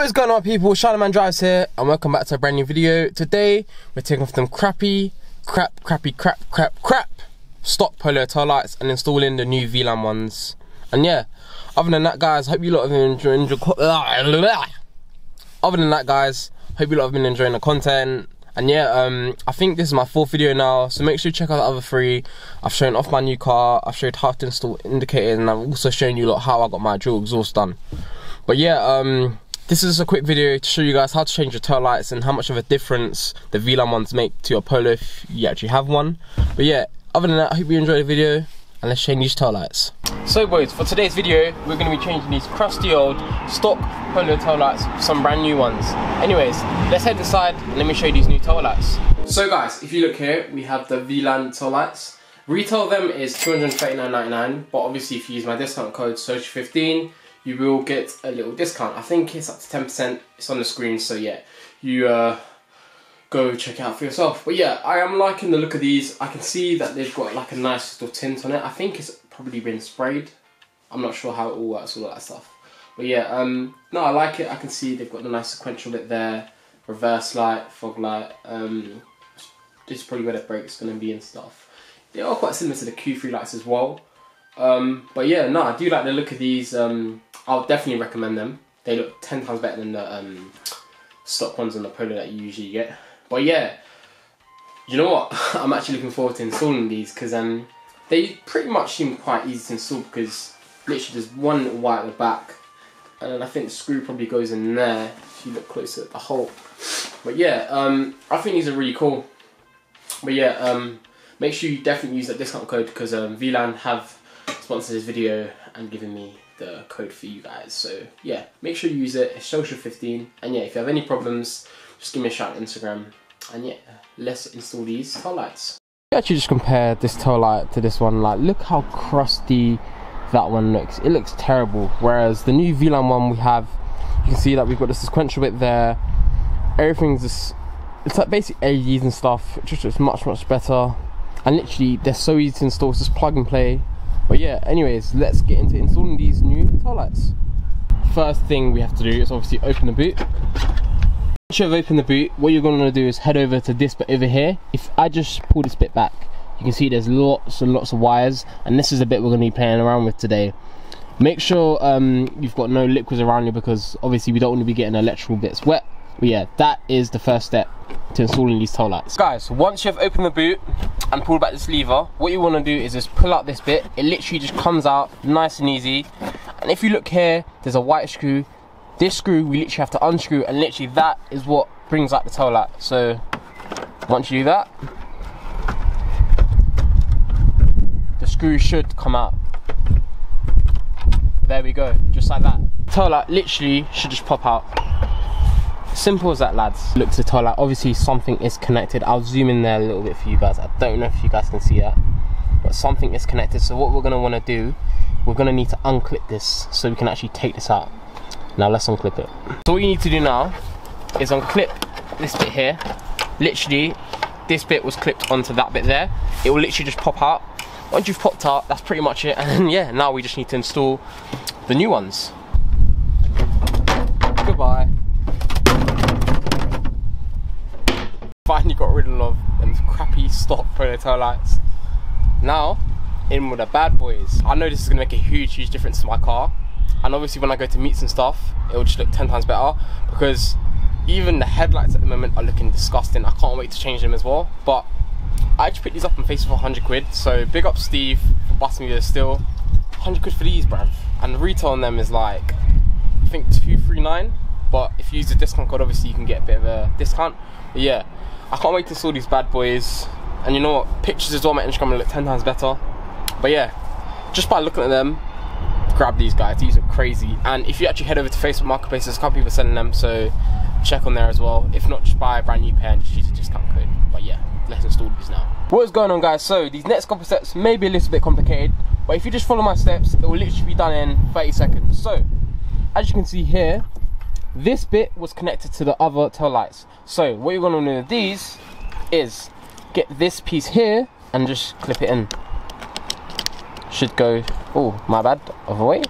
What is going on people, ChinaMan Drives here and welcome back to a brand new video. Today we're taking off them crappy, crap, crappy, crap, crap, crap stock Polo tail lights and installing the new Vland ones. And yeah, other than that guys, hope you lot have been enjoying Other than that guys, hope you lot have been enjoying the content. And yeah, um, I think this is my fourth video now, so make sure you check out the other three. I've shown off my new car, I've showed how to install indicators, and I've also shown you lot how I got my dual exhaust done. But yeah, um, this is a quick video to show you guys how to change your tail lights and how much of a difference the Vland ones make to your Polo if you actually have one. But yeah, other than that, I hope you enjoyed the video and let's change these tail lights. So boys, for today's video, we're going to be changing these crusty old stock Polo tail lights for some brand new ones. Anyways, let's head inside and let me show you these new tail lights. So guys, if you look here, we have the Vland tail lights. Retail them is $239.99, but obviously if you use my discount code SOCIAL15, you will get a little discount. I think it's up to 10%. It's on the screen, so yeah, you uh, go check out for yourself. But yeah, I am liking the look of these. I can see that they've got like a nice little tint on it. I think it's probably been sprayed. I'm not sure how it all works, all that stuff. But yeah, um, no, I like it. I can see they've got the nice sequential lit there, reverse light, fog light. Um, this is probably where the brake's going to be and stuff. They are quite similar to the Q3 lights as well. Um, but yeah, no, I do like the look of these. Um, I'll definitely recommend them. They look 10 times better than the um, stock ones on the Polo that you usually get. But yeah, you know what? I'm actually looking forward to installing these because um, they pretty much seem quite easy to install because literally there's one little wire at the back and then I think the screw probably goes in there if you look closer at the hole. But yeah, um, I think these are really cool. But yeah, um, make sure you definitely use that discount code because um, Vland have sponsored this video and given me the code for you guys. So yeah, make sure you use it. It's social15. And yeah, if you have any problems, just give me a shout on Instagram. And yeah, let's install these tail lights. Actually, just compare this tail light to this one. Like, look how crusty that one looks. It looks terrible. Whereas the new Vland one we have, you can see that we've got the sequential bit there. Everything's just, it's like basic LEDs and stuff. It just looks much, much better. And literally, they're so easy to install. It's just plug and play. But yeah, anyways, let's get into installing these new tail lights. First thing we have to do is obviously open the boot. Once you've opened the boot, what you're going to do is head over to this bit over here. If I just pull this bit back, you can see there's lots and lots of wires, and this is the bit we're going to be playing around with today. Make sure um, you've got no liquids around you because obviously we don't want to be getting electrical bits wet. But yeah, that is the first step to installing these tail lights. Guys, once you've opened the boot and pulled back this lever, what you want to do is just pull out this bit. It literally just comes out nice and easy. And if you look here, there's a white screw. This screw we literally have to unscrew and literally that is what brings out the tail light. So once you do that, the screw should come out. There we go, just like that. Tail light literally should just pop out. Simple as that, lads. Look to the light. Obviously, something is connected. I'll zoom in there a little bit for you guys. I don't know if you guys can see that, but something is connected. So what we're gonna want to do, we're gonna need to unclip this so we can actually take this out. Now let's unclip it. So what you need to do now is unclip this bit here. Literally, this bit was clipped onto that bit there. It will literally just pop out. Once you've popped out, that's pretty much it. And yeah, now we just need to install the new ones. Goodbye. finally got rid of them stock tail lights. Now, in with the bad boys. I know this is gonna make a huge, huge difference to my car. And obviously when I go to meets and stuff, it will just look 10 times better because even the headlights at the moment are looking disgusting. I can't wait to change them as well. But I actually picked these up on Facebook for 100 quid. So big up Steve for busting me with still. 100 quid for these, bruv. And the retail on them is like, I think 239. But if you use the discount code, obviously you can get a bit of a discount. But yeah, I can't wait to see all these bad boys. And you know what? Pictures as well make Instagram look 10 times better. But yeah, just by looking at them, grab these guys. These are crazy. And if you actually head over to Facebook Marketplace, there's a couple people selling them. So check on there as well. If not, just buy a brand new pair and just use a discount code. But yeah, let's install these now. What is going on guys? So these next couple steps may be a little bit complicated. But if you just follow my steps, it will literally be done in 30 seconds. So, as you can see here, this bit was connected to the other tail lights. So what you're gonna do with these is get this piece here and just clip it in. Should go, oh my bad, other way.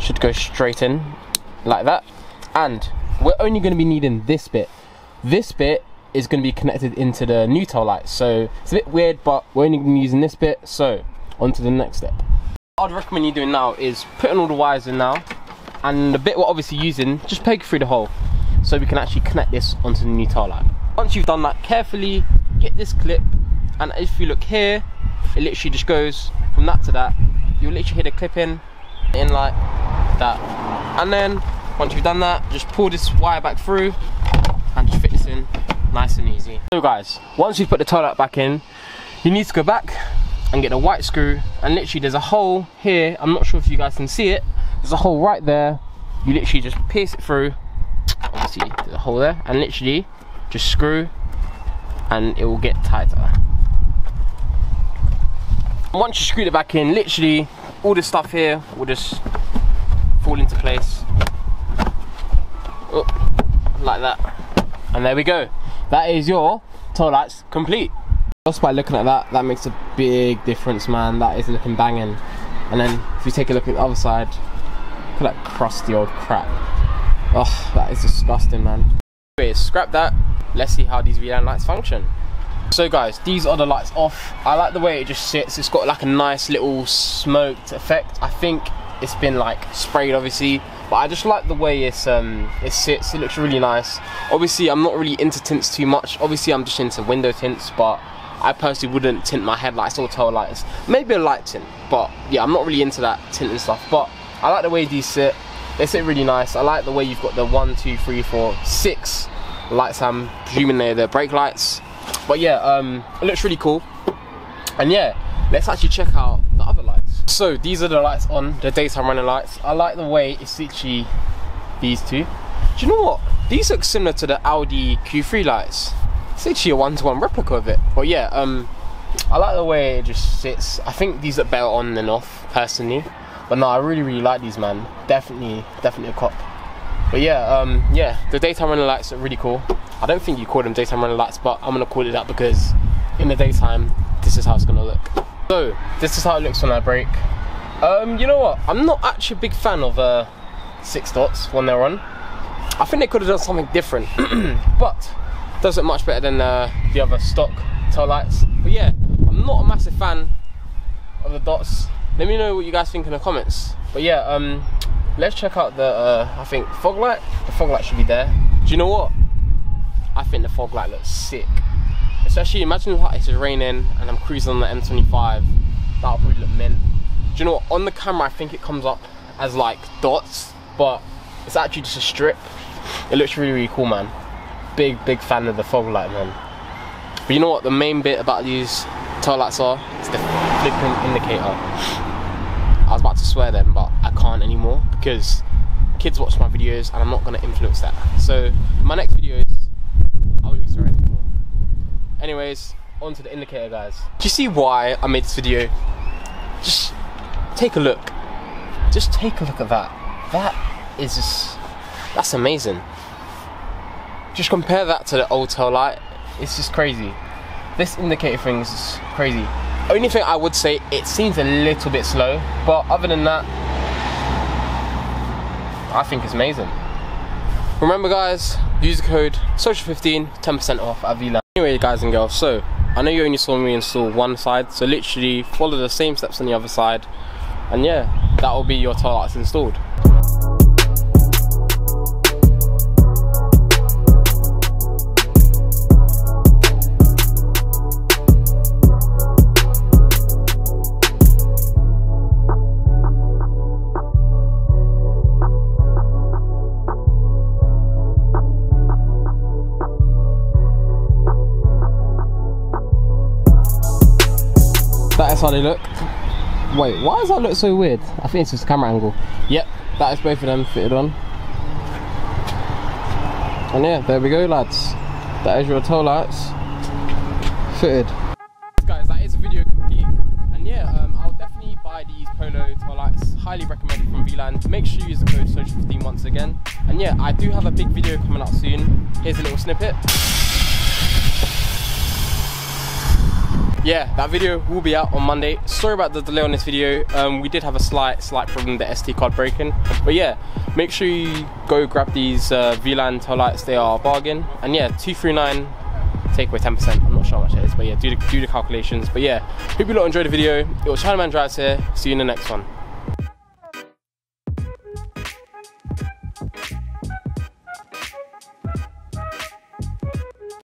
Should go straight in like that. And we're only going to be needing this bit. This bit is going to be connected into the new tail light. So it's a bit weird, but we're only to be using this bit. So on to the next step. What I'd recommend you doing now is putting all the wires in now. And the bit we're obviously using, just poke through the hole. So we can actually connect this onto the new tail light. Once you've done that, carefully get this clip. And if you look here, it literally just goes from that to that. You'll literally hit a clip in, in like that. And then once you've done that, just pull this wire back through and just fit this in nice and easy. So guys, once you've put the tail light back in, you need to go back and get a white screw and literally there's a hole here, I'm not sure if you guys can see it, there's a hole right there, you literally just pierce it through, obviously there's a hole there, and literally just screw and it will get tighter. Once you screw it back in, literally all this stuff here will just fall into place. Oh, like that. And there we go. That is your tail lights complete. Just by looking at that that makes a big difference man. That is looking banging. And then if you take a look at the other side look at that crusty old crap. Oh that is disgusting man. Anyways scrap that let's see how these Vland lights function so guys, these are the lights off. I like the way it just sits. It's got like a nice little smoked effect. I think it's been like sprayed obviously, but I just like the way it's um it sits. It looks really nice. Obviously, I'm not really into tints too much. Obviously, I'm just into window tints, but I personally wouldn't tint my headlights or tail lights. Maybe a light tint, but yeah, I'm not really into that tint and stuff. But I like the way these sit. They sit really nice. I like the way you've got the one, two, three, four, six lights. I'm presuming they're the brake lights but yeah, um, it looks really cool. And yeah, let's actually check out the other lights. So these are the lights on, the daytime running lights. I like the way it's literally these two. Do you know what? These look similar to the Audi Q3 lights. It's literally a one-to-one -one replica of it. But yeah, um, I like the way it just sits. I think these look better on than off, personally. But no, I really, really like these, man. Definitely, definitely a cop. But yeah, um, yeah, the daytime running lights are really cool. I don't think you call them daytime running lights, but I'm gonna call it that because in the daytime, this is how it's gonna look. So, this is how it looks when I brake. Um, you know what? I'm not actually a big fan of uh, six dots when they're on. I think they could have done something different, but does it much better than uh, the other stock tail lights. But yeah, I'm not a massive fan of the dots. Let me know what you guys think in the comments. But yeah, um, let's check out the, uh, I think, fog light. The fog light should be there. Do you know what? I think the fog light looks sick. Especially imagine if it's raining and I'm cruising on the M25. That'll probably look mint. Do you know what? On the camera, I think it comes up as like dots, but it's actually just a strip. It looks really, really cool, man. Big, big fan of the fog light, man. But you know what? The main bit about these tail lights are? It's the flipping indicator. I was about to swear then, but can't anymore because kids watch my videos and I'm not going to influence that. So, my next video videos Anyways, on to the indicator guys. Do you see why I made this video? Just take a look. Just take a look at that. That is just, that's amazing. Just compare that to the old tail light. It's just crazy. This indicator thing is crazy. Only thing I would say, it seems a little bit slow, but other than that, I think it's amazing. Remember guys, use the code SOCIAL15, 10% off at Vland. Anyway guys and girls, so I know you only saw me install one side, so literally follow the same steps on the other side, and yeah, that will be your tail lights installed. how they look. Wait, why does that look so weird? I think it's just camera angle. Yep, that is both of them fitted on. And yeah, there we go lads. That is your tail lights fitted. Guys, that is a video complete. And yeah, um, I'll definitely buy these Polo tail lights. Highly recommended from Vland. Make sure you use the code SOCIAL15 once again. And yeah, I do have a big video coming out soon. Here's a little snippet. Yeah, that video will be out on Monday. Sorry about the delay on this video. Um, we did have a slight, slight problem, the SD card breaking. But yeah, make sure you go grab these uh, Vland tail lights. They are a bargain. And yeah, 239 take away 10%. I'm not sure how much it is, but yeah, do the, do the calculations. But yeah, hope you lot enjoyed the video. It was Chinaman Drives here. See you in the next one.